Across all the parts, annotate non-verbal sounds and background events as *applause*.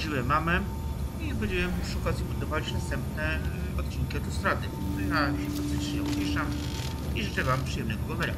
Prowadziłem mamę i będziemy przy okazji budować następne y, odcinki autostrady. No ja się faktycznie uciszam i życzę Wam przyjemnego oglądania.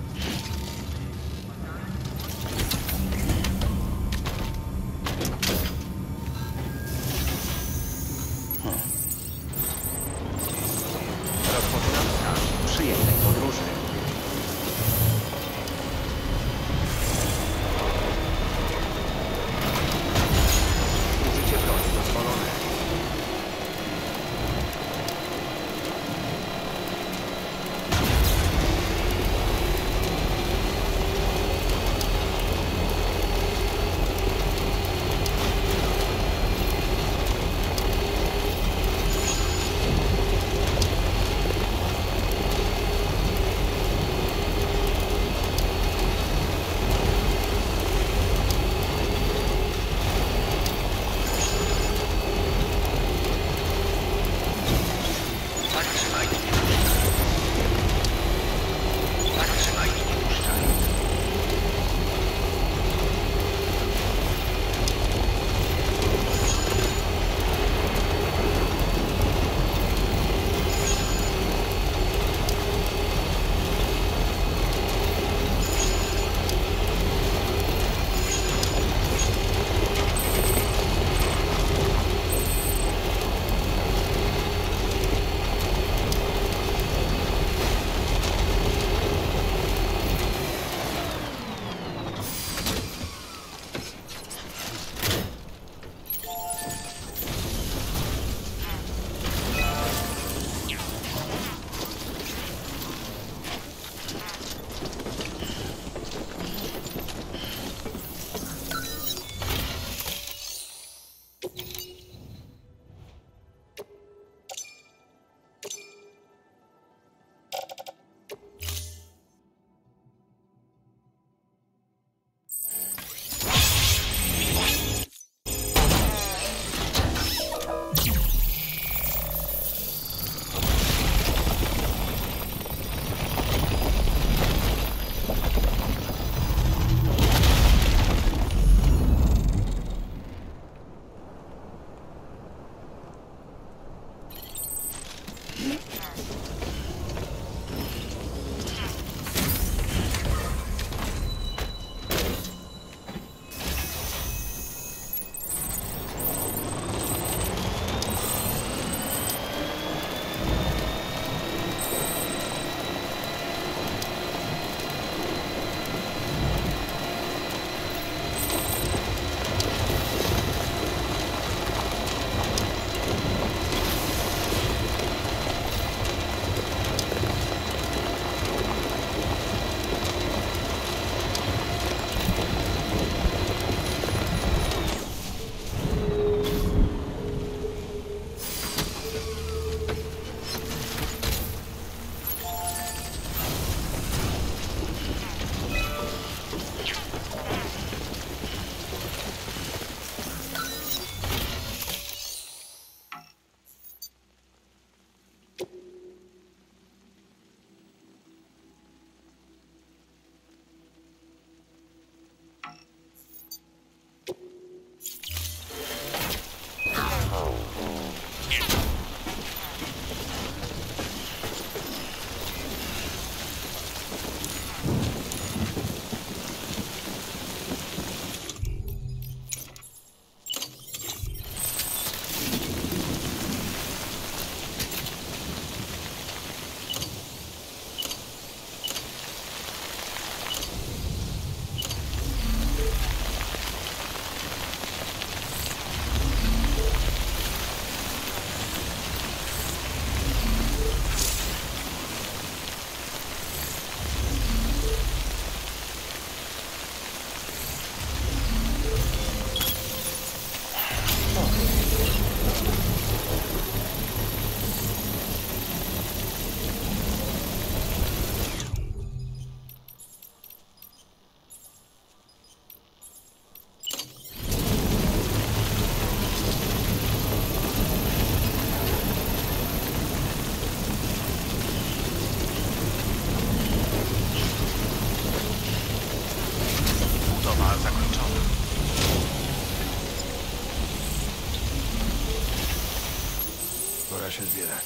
should be there.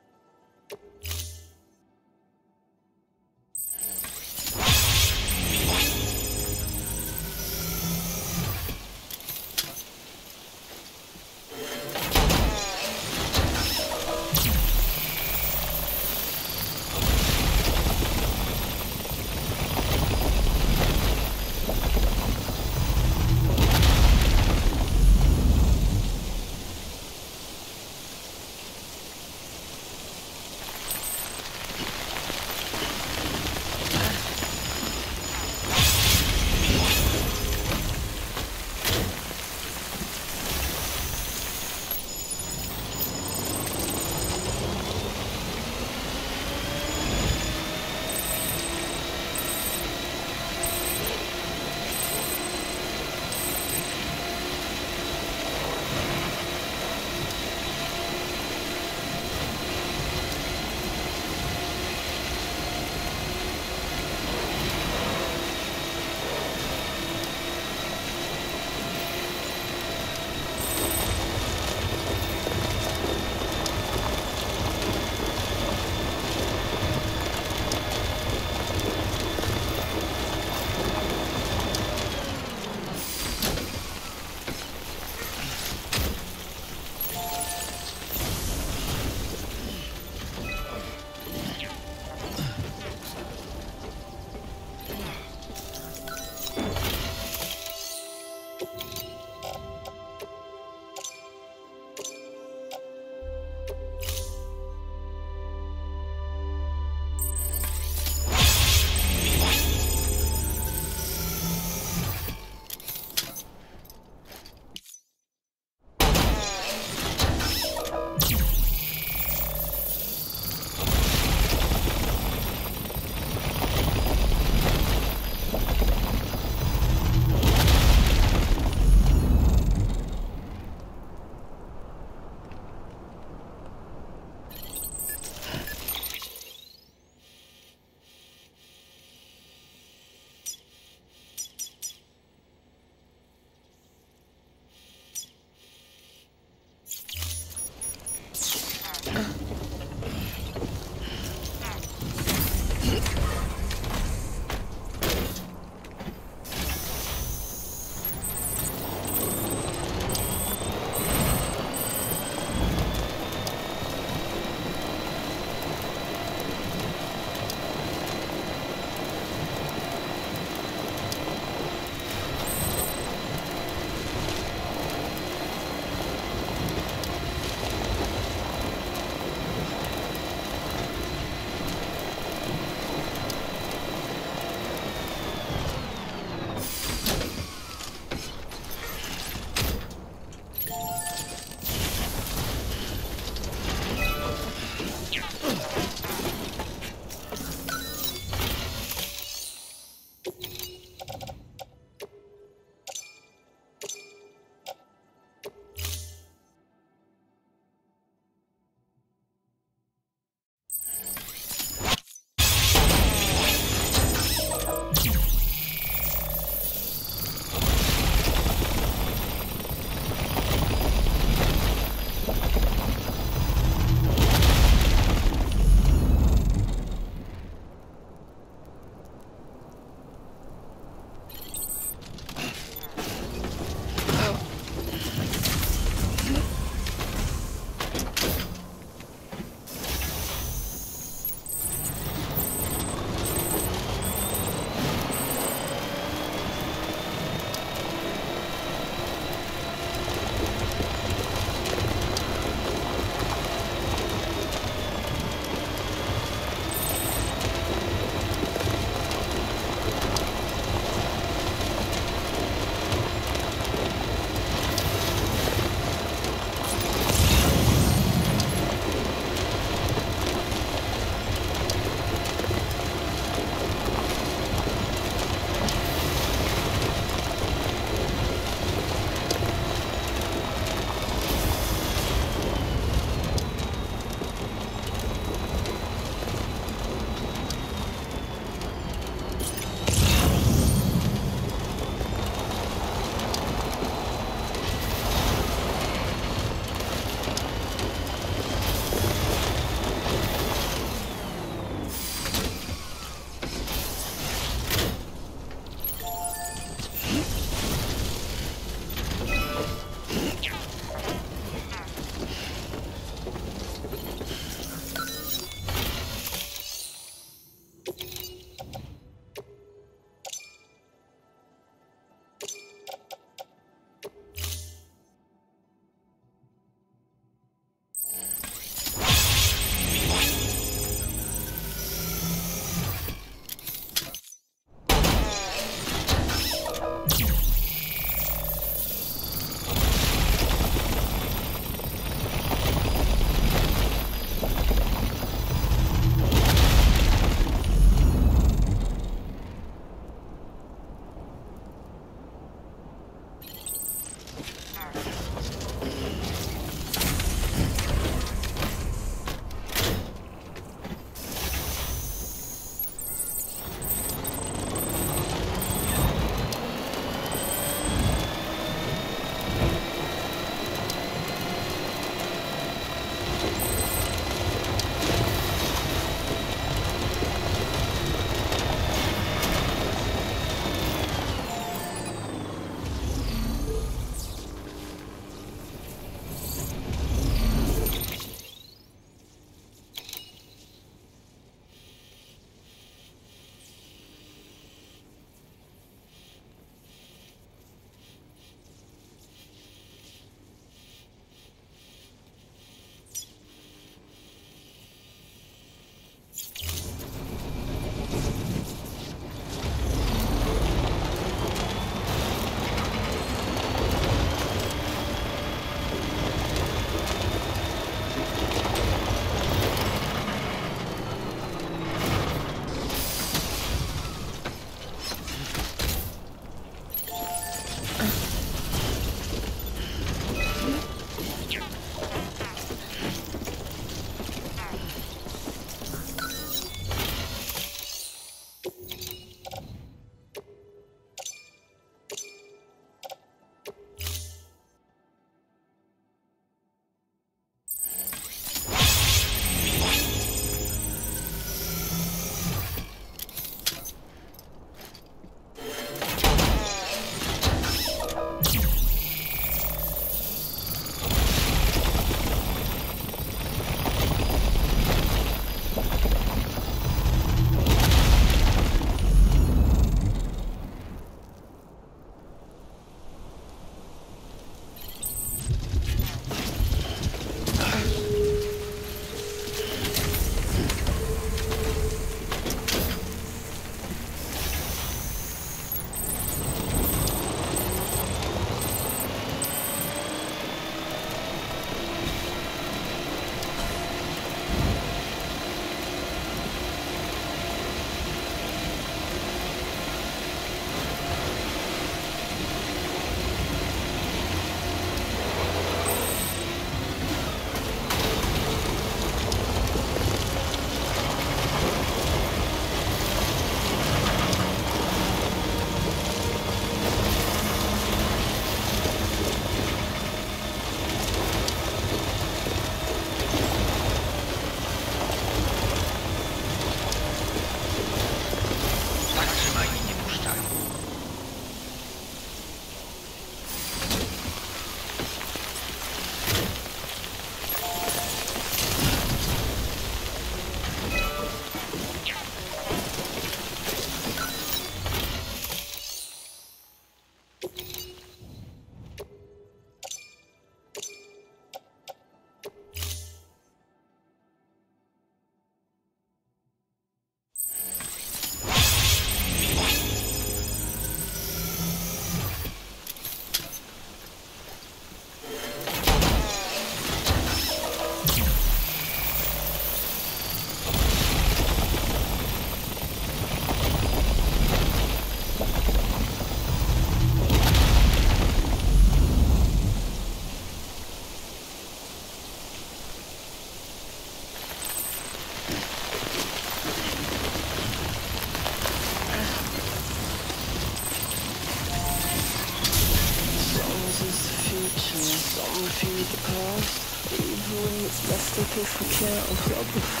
Takie szucie osoby Okej.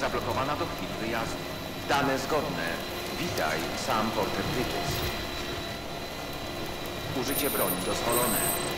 Zablokowana do chwili wyjazdu. Dane zgodne. Witaj, sam portret British. Użycie broni dozwolone.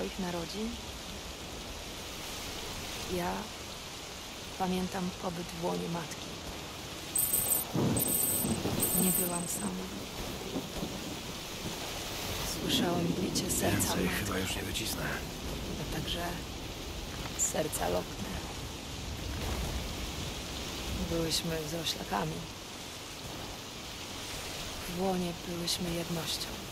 Moment swoich narodzin? Ja pamiętam pobyt w łonie matki. Nie byłam sama. Słyszałam bicie serca Więcej matki, chyba już nie wycisnę. a także serca lotne. Byłyśmy z oślakami. W łonie byłyśmy jednością.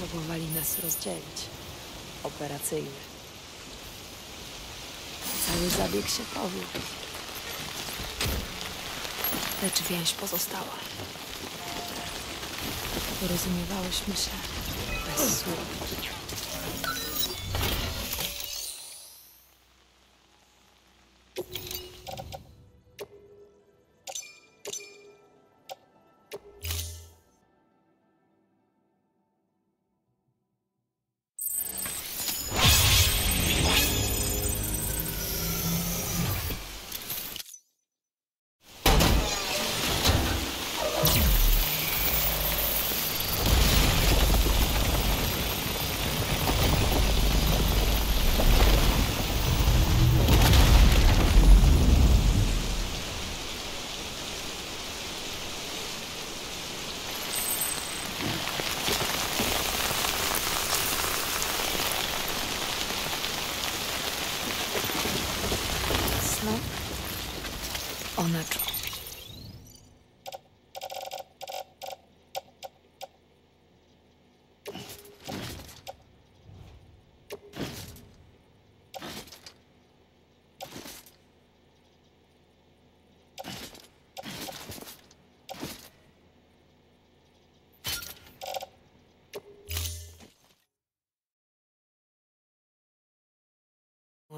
Próbowali nas rozdzielić. Operacyjnie. Cały zabieg się powiódł. Lecz więź pozostała. Porozumiewałyśmy się bez słów.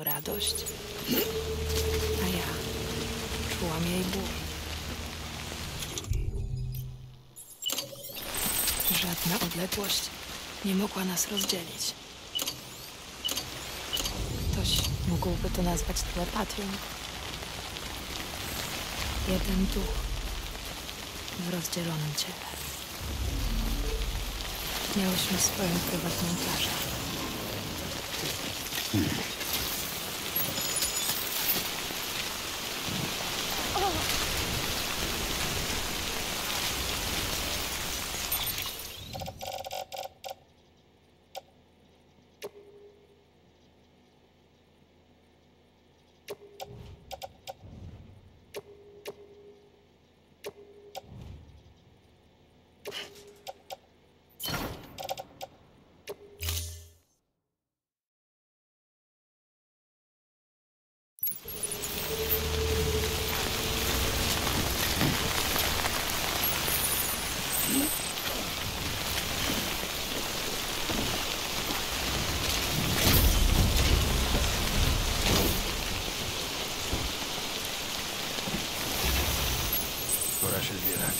Radość, a ja czułam jej ból. Żadna odległość nie mogła nas rozdzielić. Ktoś mógłby to nazwać telepatią. Jeden duch w rozdzielonym ciele. Miałyśmy swoją prywatną plażę. Pora się zbierać.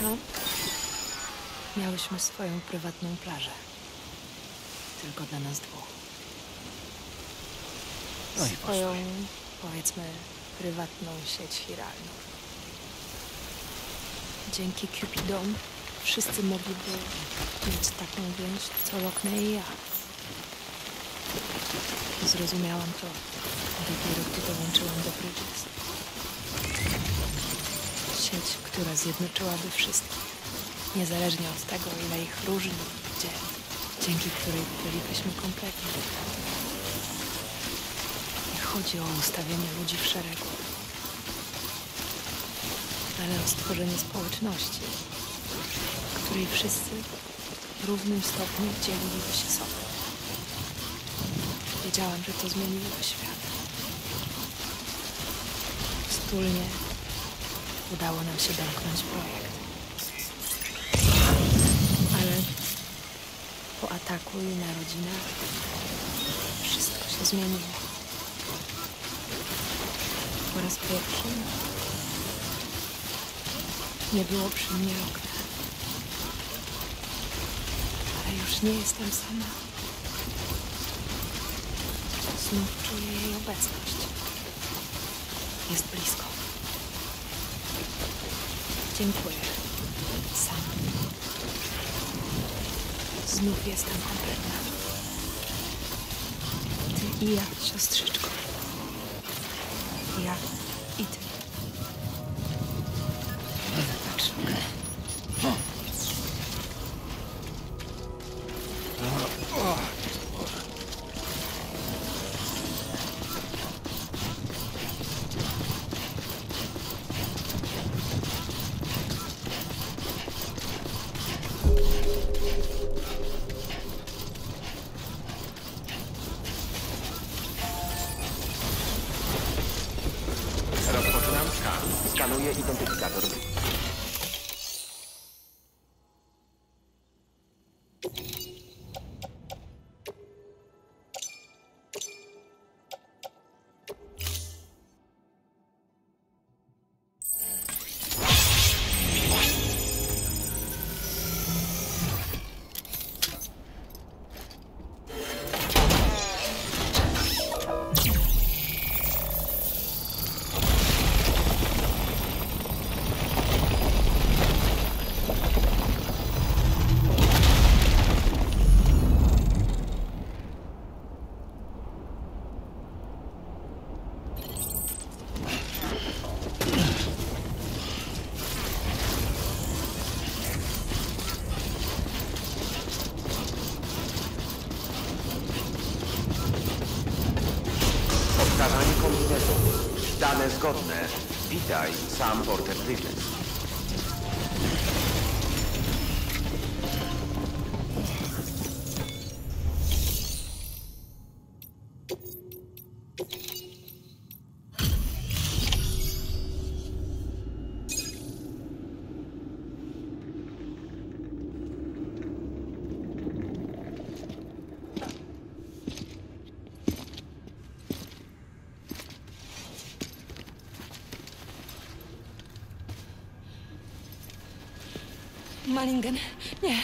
Sam? Miałyśmy swoją prywatną plażę. Tylko dla nas dwóch. No i swoją, powiedzmy, prywatną sieć chiralną. Dzięki Cupidom wszyscy mogliby mieć taką więź, co Lockney i ja. Zrozumiałam to dopiero, gdy dołączyłam do Bridges. Sieć, która zjednoczyłaby wszystkich, niezależnie od tego, ile ich różni, gdzie, dzięki której bylibyśmy kompletni. Nie chodzi o ustawienie ludzi w szeregu, ale o stworzenie społeczności, w której wszyscy w równym stopniu dzieliliby się sobą. Wiedziałam, że to zmieniłoby świat. Wspólnie udało nam się domknąć projekt. Ale po ataku i narodzinach wszystko się zmieniło. Po raz pierwszy nie było przy mnie okna. Ale już nie jestem sama. Znów czuję jej obecność. Jest blisko. Dziękuję. Znów jestem kompletna. Ty i ja, siostrzyczko. Witaj, sam Porter Bridges. Nie.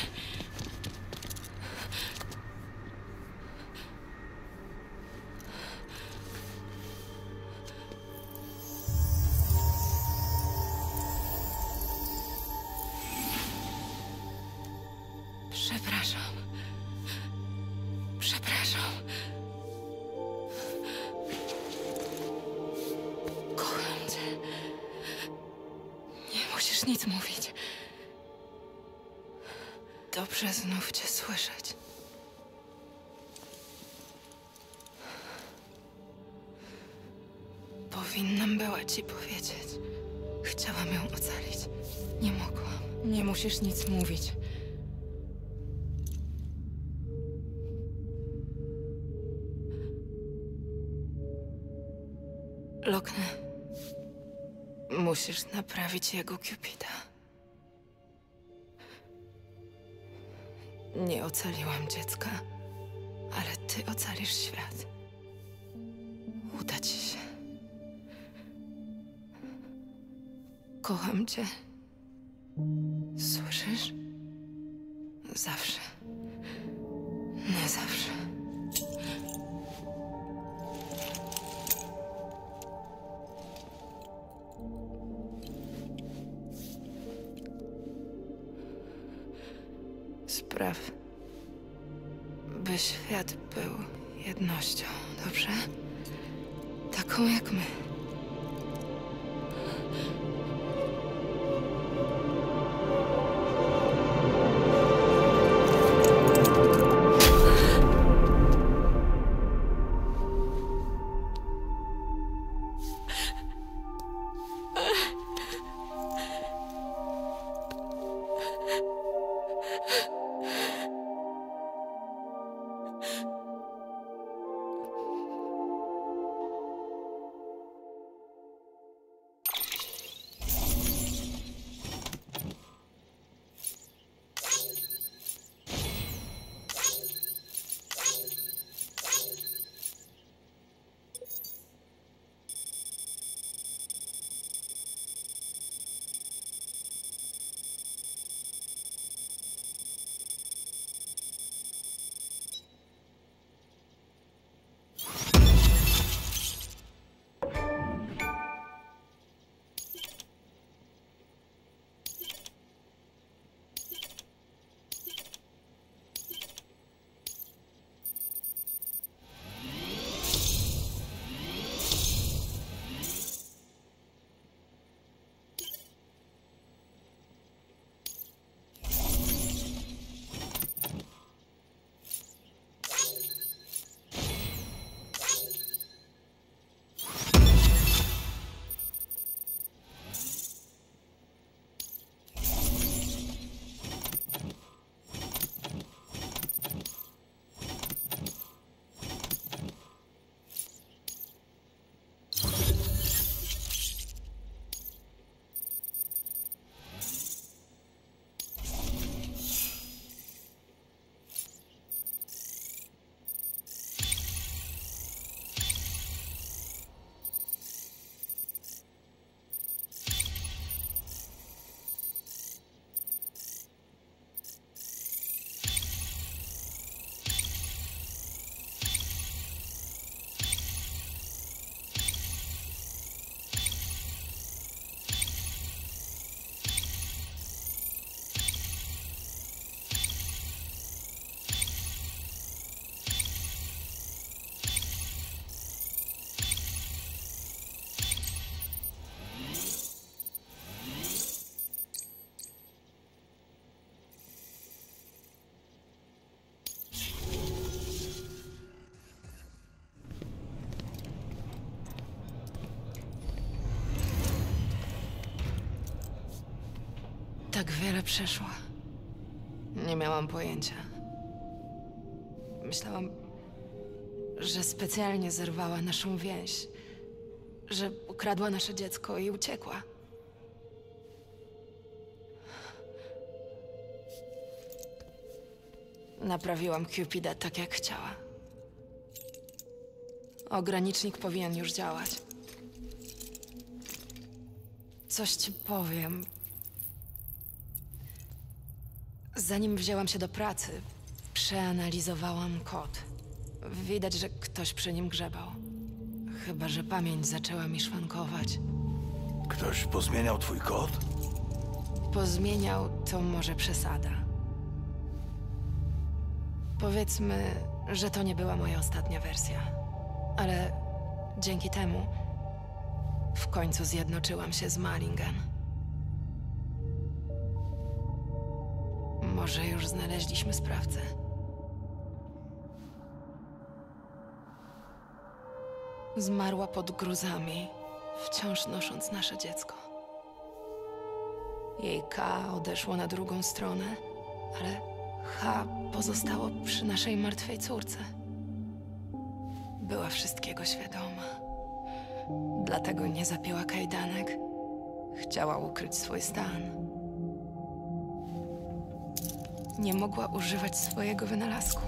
Dobrze znów cię słyszeć. Powinnam była ci powiedzieć. Chciałam ją ocalić. Nie mogłam. Nie musisz nic mówić. Lokne. Musisz naprawić jego Cupida. Nie ocaliłam dziecka, ale ty ocalisz świat. Uda ci się. Kocham cię. Słyszysz? Zawsze. Na zawsze. Tak wiele przeszła. Nie miałam pojęcia. Myślałam, że specjalnie zerwała naszą więź, że ukradła nasze dziecko i uciekła. Naprawiłam Cupida tak, jak chciała. Ogranicznik powinien już działać. Coś ci powiem. Zanim wzięłam się do pracy, przeanalizowałam kod. Widać, że ktoś przy nim grzebał. Chyba, że pamięć zaczęła mi szwankować. Ktoś pozmieniał twój kod? Pozmieniał to może przesada. Powiedzmy, że to nie była moja ostatnia wersja. Ale dzięki temu w końcu zjednoczyłam się z Malingen. Może już znaleźliśmy sprawcę. Zmarła pod gruzami, wciąż nosząc nasze dziecko. Jej K odeszło na drugą stronę, ale H pozostało przy naszej martwej córce. Była wszystkiego świadoma. Dlatego nie zapięła kajdanek. Chciała ukryć swój stan. Nie mogła używać swojego wynalazku.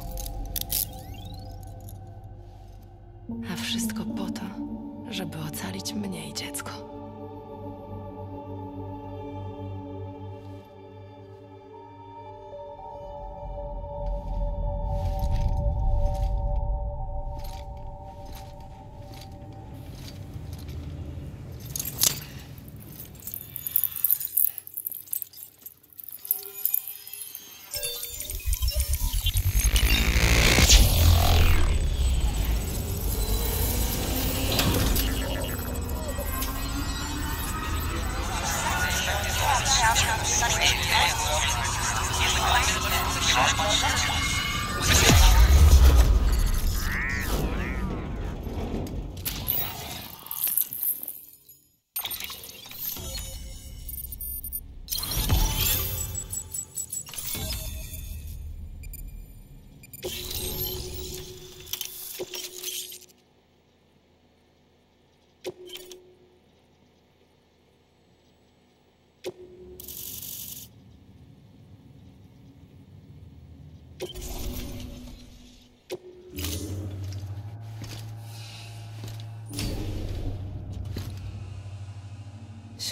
A wszystko po to, żeby ocalić mnie i dziecko.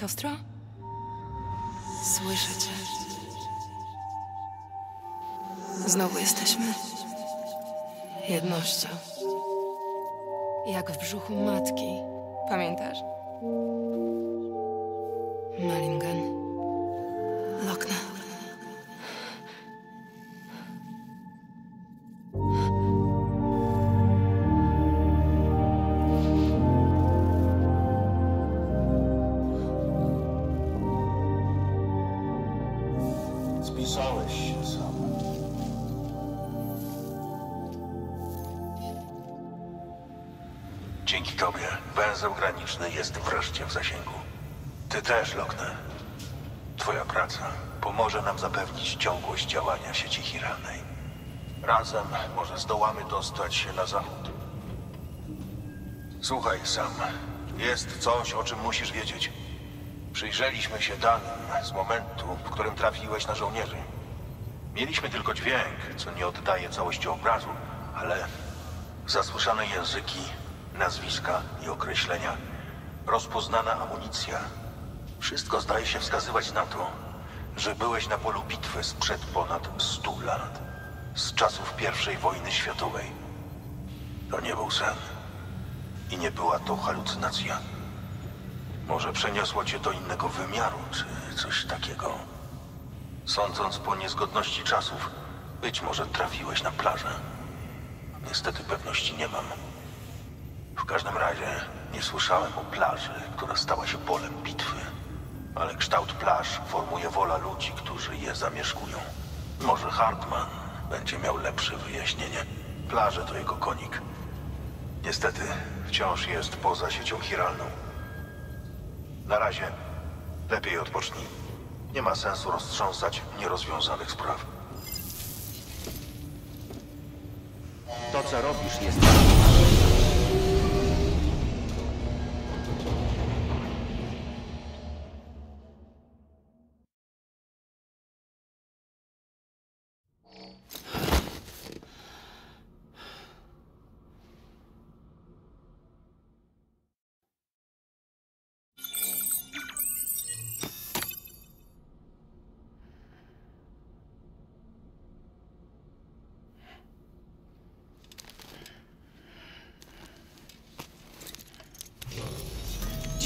Siostro? Słyszę cię. Znowu jesteśmy jednością. Jak w brzuchu matki. Pamiętasz? Malingen. Jest wreszcie w zasięgu. Ty też, Lokne. Twoja praca pomoże nam zapewnić ciągłość działania sieci chiralnej. Razem może zdołamy dostać się na zachód. Słuchaj, Sam. Jest coś, o czym musisz wiedzieć. Przyjrzeliśmy się danym z momentu, w którym trafiłeś na żołnierzy. Mieliśmy tylko dźwięk, co nie oddaje całości obrazu, ale zasłyszane języki, nazwiska i określenia, rozpoznana amunicja. Wszystko zdaje się wskazywać na to, że byłeś na polu bitwy sprzed ponad 100 lat, z czasów I wojny światowej. To nie był sen i nie była to halucynacja. Może przeniosło cię do innego wymiaru, czy coś takiego. Sądząc po niezgodności czasów, być może trafiłeś na plażę. Niestety pewności nie mam. W każdym razie nie słyszałem o plaży, która stała się polem bitwy. Ale kształt plaż formuje wola ludzi, którzy je zamieszkują. Może Hartman będzie miał lepsze wyjaśnienie. Plaże to jego konik. Niestety wciąż jest poza siecią chiralną. Na razie lepiej odpocznij. Nie ma sensu roztrząsać nierozwiązanych spraw. To, co robisz, jest...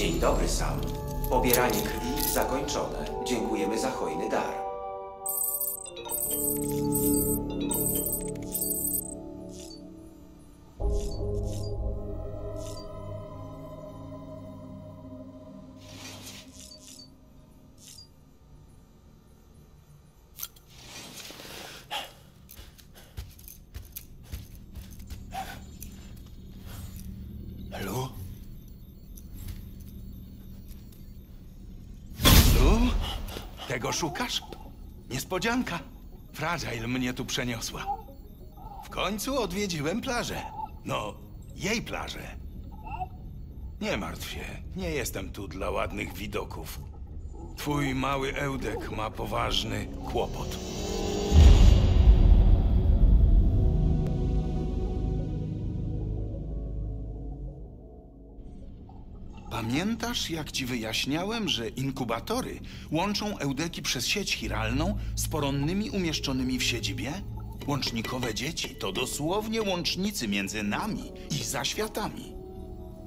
Dzień dobry, Sam. Pobieranie krwi zakończone. Dziękujemy za hojny dar. Szukasz? Niespodzianka. Fragile mnie tu przeniosła. W końcu odwiedziłem plażę. No, jej plażę. Nie martw się, nie jestem tu dla ładnych widoków. Twój mały Eudek ma poważny kłopot. Pamiętasz, jak ci wyjaśniałem, że inkubatory łączą eudeki przez sieć chiralną z poronnymi umieszczonymi w siedzibie? Łącznikowe dzieci to dosłownie łącznicy między nami i zaświatami.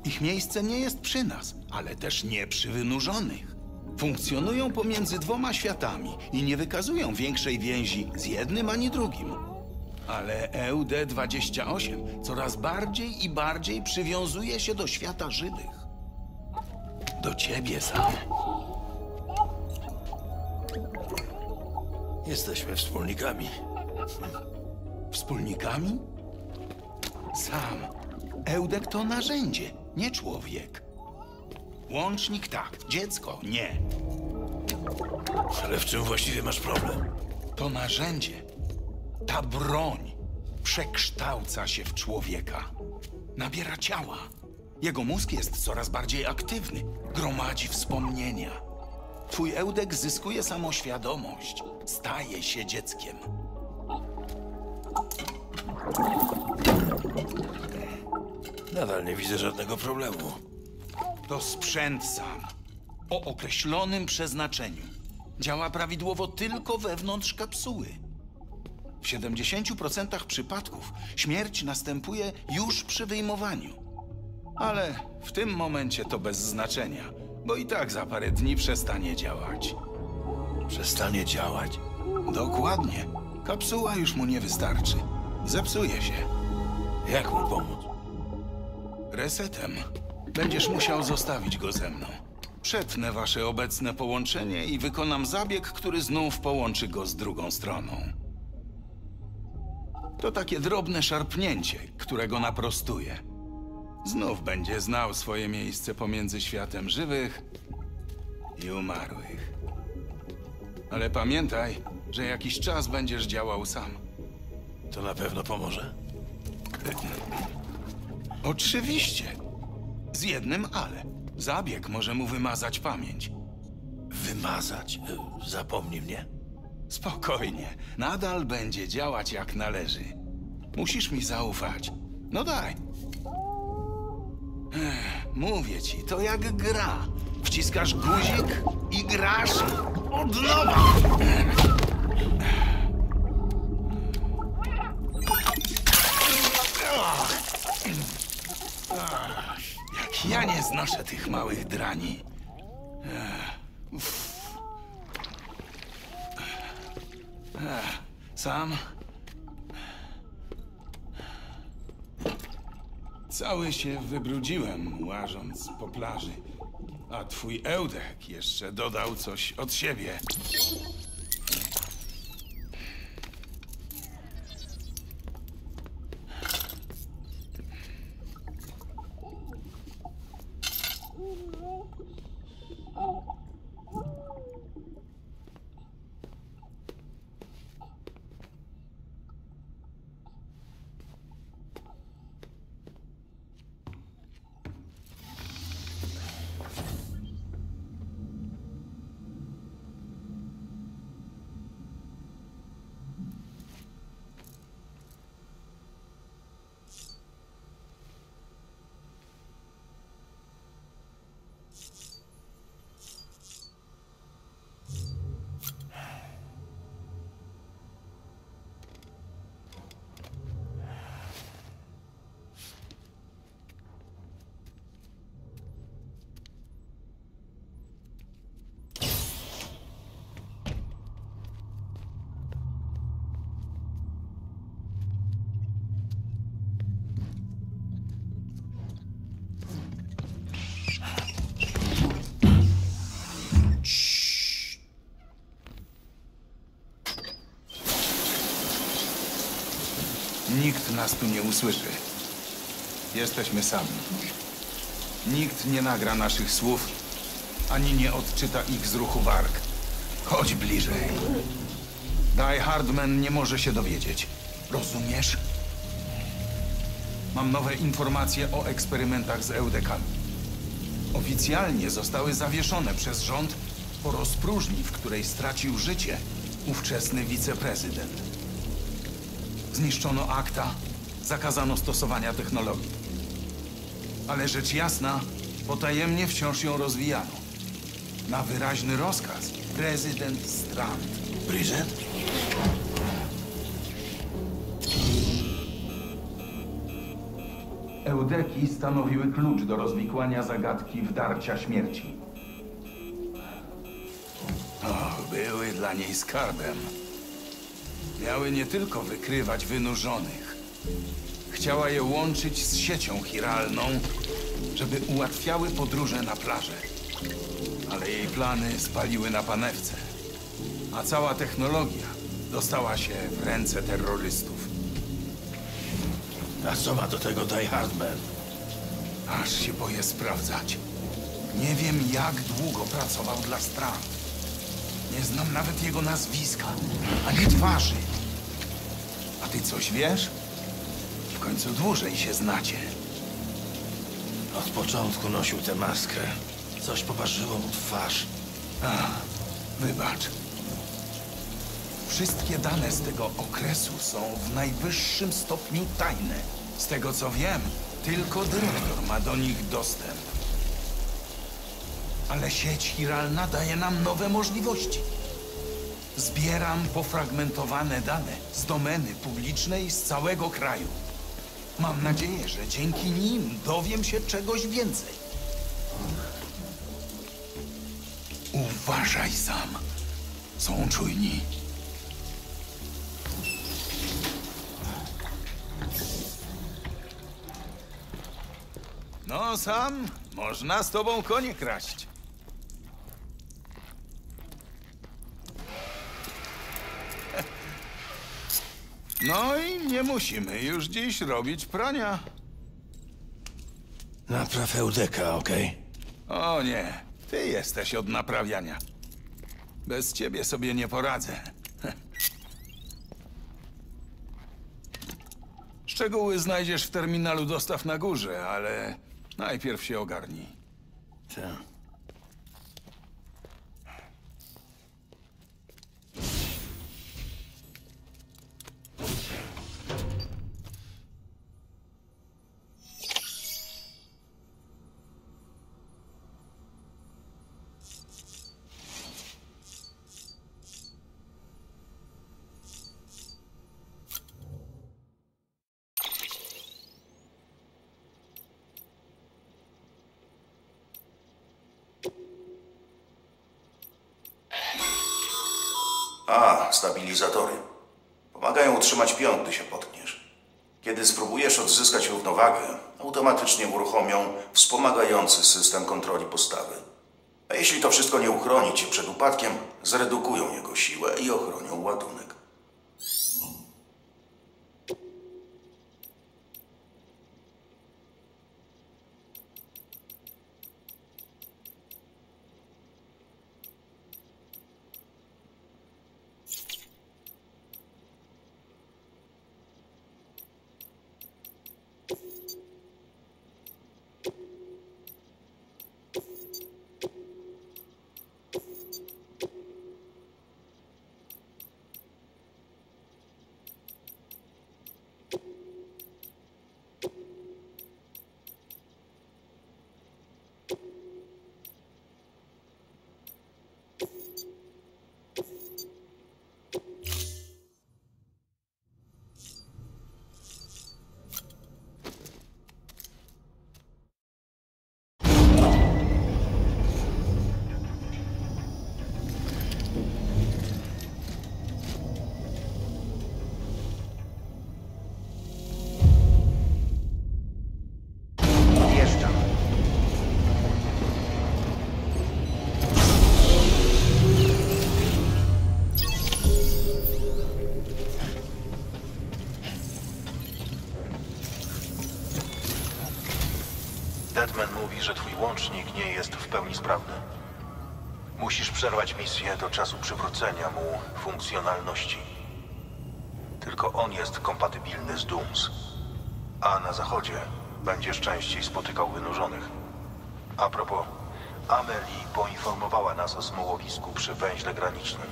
Ich miejsce nie jest przy nas, ale też nie przy wynurzonych. Funkcjonują pomiędzy dwoma światami i nie wykazują większej więzi z jednym ani drugim. Ale EUD-28 coraz bardziej i bardziej przywiązuje się do świata żywych. Do ciebie sam. Jesteśmy wspólnikami. Wspólnikami? Sam. Eudek to narzędzie, nie człowiek. Łącznik tak, dziecko nie. Ale w czym właściwie masz problem? To narzędzie, ta broń przekształca się w człowieka. Nabiera ciała. Jego mózg jest coraz bardziej aktywny, gromadzi wspomnienia. Twój Eudek zyskuje samoświadomość, staje się dzieckiem. Nadal nie widzę żadnego problemu. To sprzęt sam. O określonym przeznaczeniu. Działa prawidłowo tylko wewnątrz kapsuły. W 70% przypadków śmierć następuje już przy wyjmowaniu. Ale w tym momencie to bez znaczenia, bo i tak za parę dni przestanie działać. Przestanie działać. Dokładnie. Kapsuła już mu nie wystarczy. Zepsuje się. Jak mu pomóc? Resetem. Będziesz musiał zostawić go ze mną. Przetnę wasze obecne połączenie i wykonam zabieg, który znów połączy go z drugą stroną. To takie drobne szarpnięcie, którego naprostuje. Znów będzie znał swoje miejsce pomiędzy światem żywych i umarłych. Ale pamiętaj, że jakiś czas będziesz działał sam. To na pewno pomoże. Oczywiście. Z jednym ale. Zabieg może mu wymazać pamięć. Wymazać. Zapomnij mnie. Spokojnie. Nadal będzie działać jak należy. Musisz mi zaufać. No daj. Mówię ci, to jak gra. Wciskasz guzik i grasz od nowa. Ja nie znoszę tych małych drani. Sam? Cały się wybrudziłem, łażąc po plaży. A twój Eudek jeszcze dodał coś od siebie. Nikt nas tu nie usłyszy. Jesteśmy sami. Nikt nie nagra naszych słów, ani nie odczyta ich z ruchu warg. Chodź bliżej. Die Hardman nie może się dowiedzieć. Rozumiesz? Mam nowe informacje o eksperymentach z eudekami. Oficjalnie zostały zawieszone przez rząd po rozpróżni, w której stracił życie ówczesny wiceprezydent. Zniszczono akta, zakazano stosowania technologii. Ale rzecz jasna, potajemnie wciąż ją rozwijano. Na wyraźny rozkaz prezydent Strand. Bridget? Eudeki stanowiły klucz do rozwikłania zagadki wdarcia śmierci. O, były dla niej skarbem. Miały nie tylko wykrywać wynurzonych. Chciała je łączyć z siecią chiralną, żeby ułatwiały podróże na plażę. Ale jej plany spaliły na panewce. A cała technologia dostała się w ręce terrorystów. A co ma do tego Die Hardman? Aż się boję sprawdzać. Nie wiem, jak długo pracował dla Strand. Nie znam nawet jego nazwiska, ani twarzy. A ty coś wiesz? Końcu dłużej się znacie. Od początku nosił tę maskę. Coś poparzyło mu twarz. A, wybacz. Wszystkie dane z tego okresu są w najwyższym stopniu tajne. Z tego co wiem, tylko dyrektor ma do nich dostęp. Ale sieć chiralna daje nam nowe możliwości. Zbieram pofragmentowane dane z domeny publicznej z całego kraju. Mam nadzieję, że dzięki nim dowiem się czegoś więcej. Uważaj sam. Są czujni. No sam, można z tobą konie kraść. No i nie musimy już dziś robić prania. Napraw Eudeka, okej? O nie, ty jesteś od naprawiania. Bez ciebie sobie nie poradzę. *laughs* Szczegóły znajdziesz w terminalu dostaw na górze, ale najpierw się ogarnij. Tak. Stabilizatory. Pomagają utrzymać piąt, gdy się potkniesz. Kiedy spróbujesz odzyskać równowagę, automatycznie uruchomią wspomagający system kontroli postawy. A jeśli to wszystko nie uchroni cię przed upadkiem, zredukują jego siłę i ochronią ładunek. Jest w pełni sprawny. Musisz przerwać misję do czasu przywrócenia mu funkcjonalności. Tylko on jest kompatybilny z Dooms. A na zachodzie będziesz częściej spotykał wynurzonych. A propos, Amelie poinformowała nas o smołowisku przy węźle granicznym.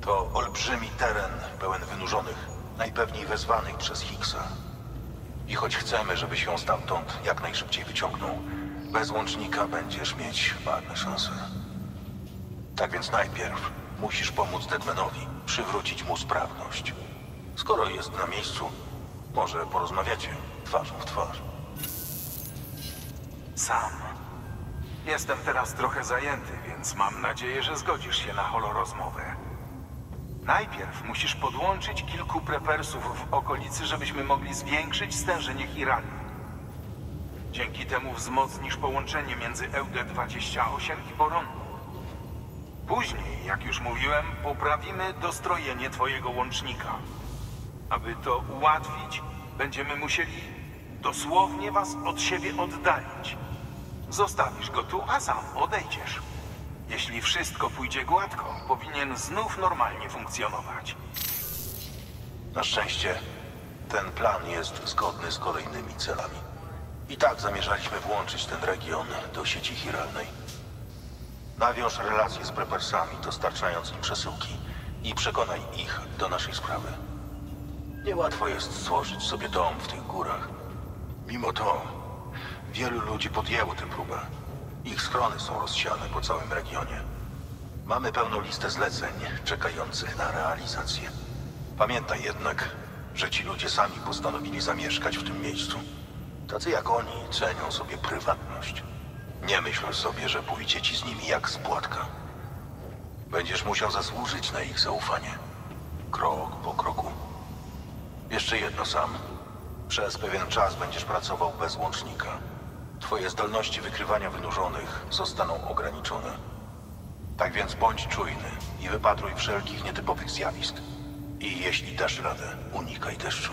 To olbrzymi teren pełen wynurzonych, najpewniej wezwanych przez Higgsa. I choć chcemy, żebyś ją stamtąd jak najszybciej wyciągnął, bez łącznika będziesz mieć marne szanse. Tak więc najpierw musisz pomóc Deadmanowi, przywrócić mu sprawność. Skoro jest na miejscu, może porozmawiacie twarzą w twarz. Sam. Jestem teraz trochę zajęty, więc mam nadzieję, że zgodzisz się na holorozmowę. Najpierw musisz podłączyć kilku prepersów w okolicy, żebyśmy mogli zwiększyć stężenie Hirali. Dzięki temu wzmocnisz połączenie między EUD-28 i Boronu. Później, jak już mówiłem, poprawimy dostrojenie twojego łącznika. Aby to ułatwić, będziemy musieli dosłownie was od siebie oddalić. Zostawisz go tu, a sam odejdziesz. Jeśli wszystko pójdzie gładko, powinien znów normalnie funkcjonować. Na szczęście ten plan jest zgodny z kolejnymi celami. I tak zamierzaliśmy włączyć ten region do sieci chiralnej. Nawiąż relacje z prepersami, dostarczając im przesyłki i przekonaj ich do naszej sprawy. Niełatwo jest złożyć sobie dom w tych górach. Mimo to wielu ludzi podjęło tę próbę. Ich schrony są rozsiane po całym regionie. Mamy pełną listę zleceń czekających na realizację. Pamiętaj jednak, że ci ludzie sami postanowili zamieszkać w tym miejscu. Tacy jak oni cenią sobie prywatność. Nie myśl sobie, że pójdzie ci z nimi jak z płatka. Będziesz musiał zasłużyć na ich zaufanie. Krok po kroku. Jeszcze jedno sam. Przez pewien czas będziesz pracował bez łącznika. Twoje zdolności wykrywania wynurzonych zostaną ograniczone. Tak więc bądź czujny i wypatruj wszelkich nietypowych zjawisk. I jeśli dasz radę, unikaj deszczu.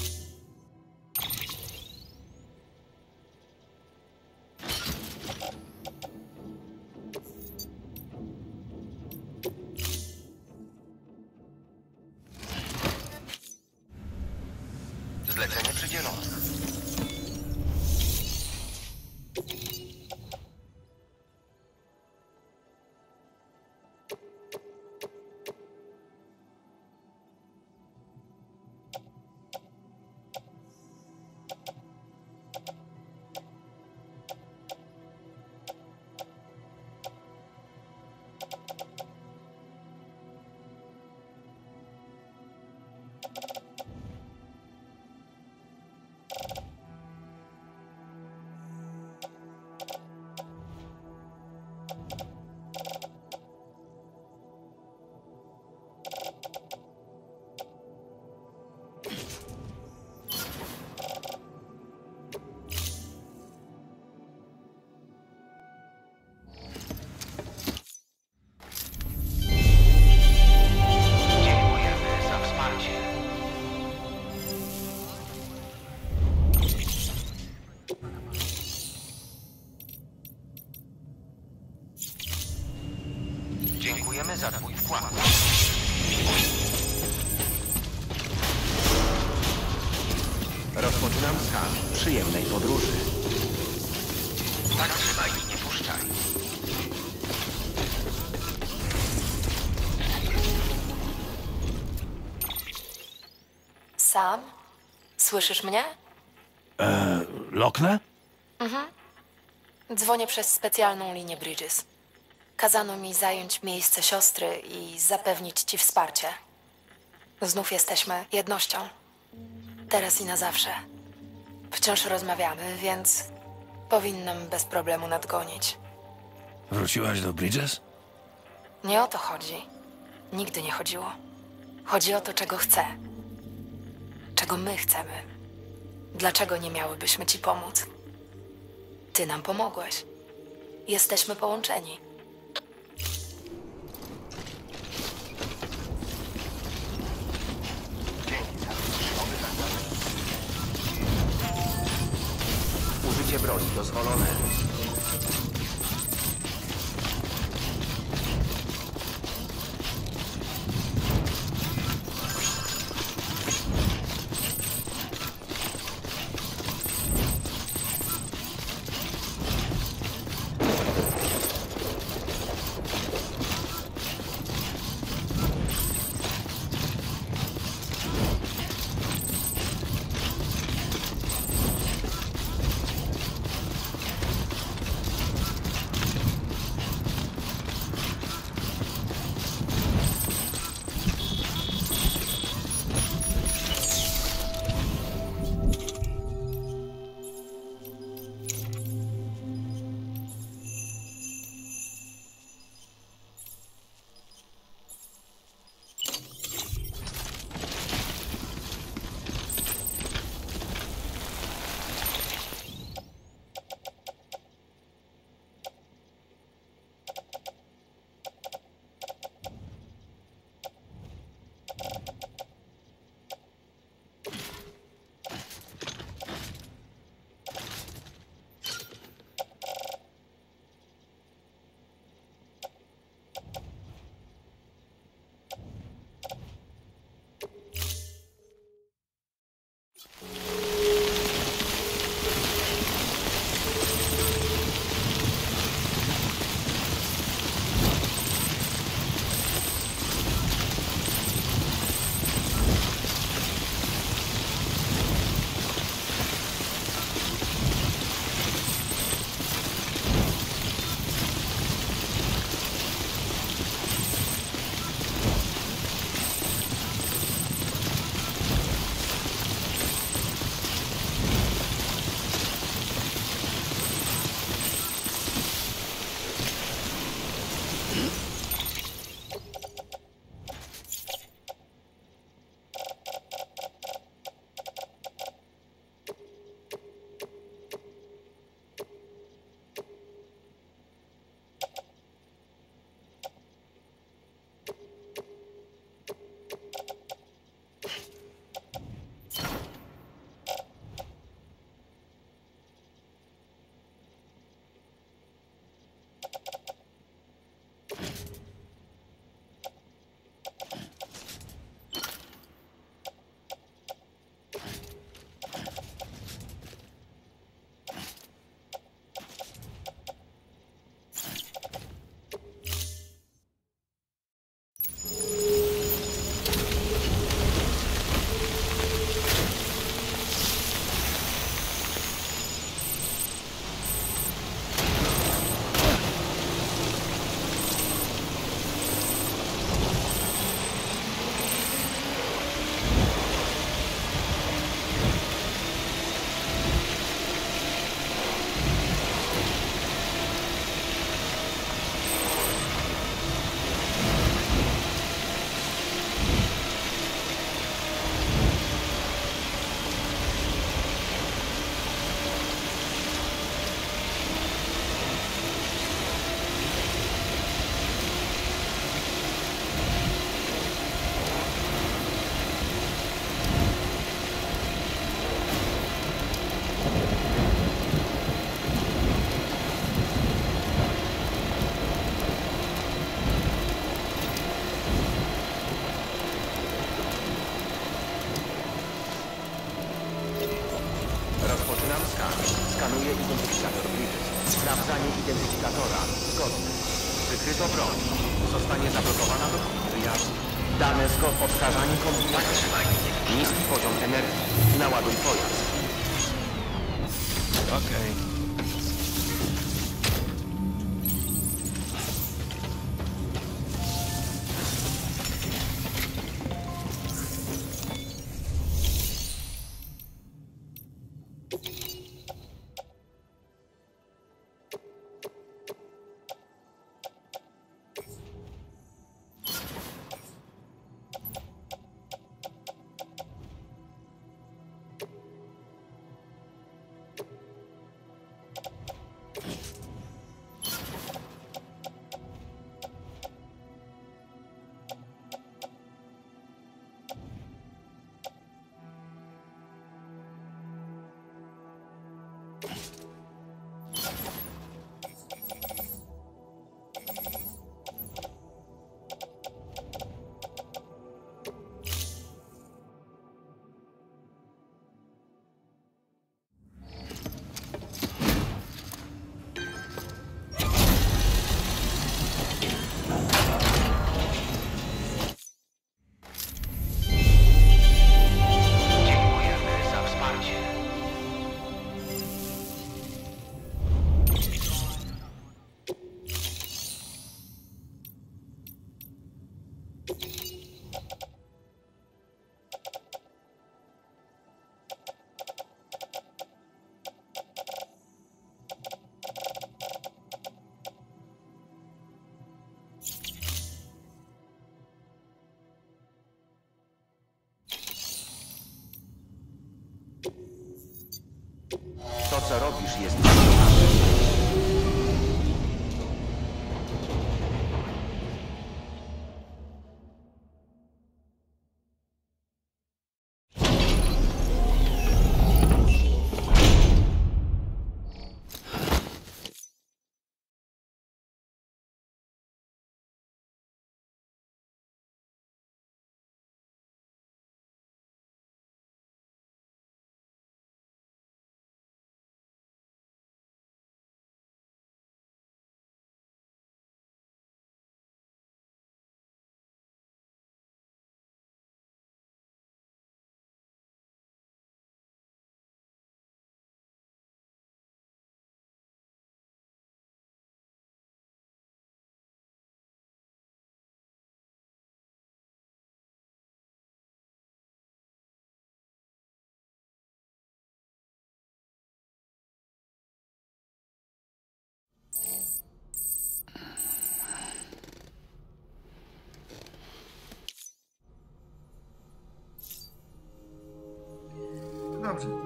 Sam? Słyszysz mnie? Loknę? Dzwonię przez specjalną linię Bridges. Kazano mi zająć miejsce siostry i zapewnić ci wsparcie. Znów jesteśmy jednością. Teraz i na zawsze. Wciąż rozmawiamy, więc powinnam bez problemu nadgonić. Wróciłaś do Bridges? Nie o to chodzi. Nigdy nie chodziło. Chodzi o to, czego chcę. Czego my chcemy. Dlaczego nie miałybyśmy ci pomóc? Ty nam pomogłeś. Jesteśmy połączeni. Użycie broni dozwolone.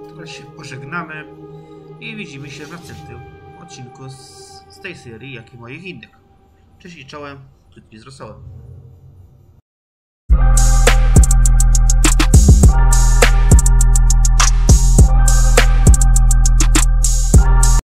Teraz się pożegnamy i widzimy się w następnym odcinku z, z tej serii, jak i moich innych. Cześć i czołem, tu z Rosołem.